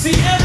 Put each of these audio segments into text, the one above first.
See,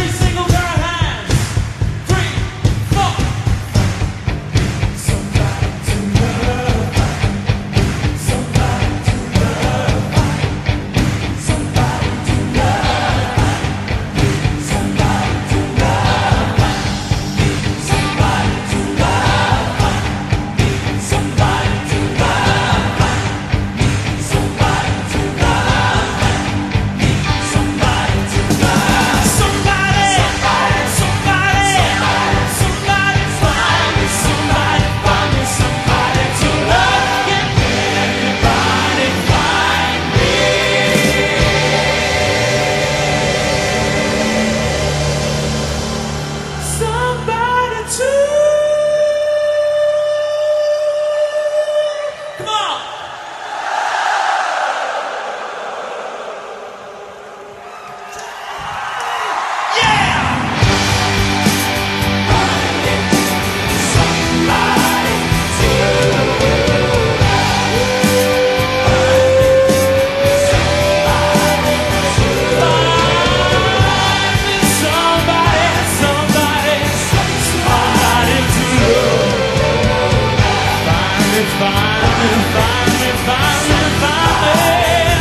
find me, find me, find me.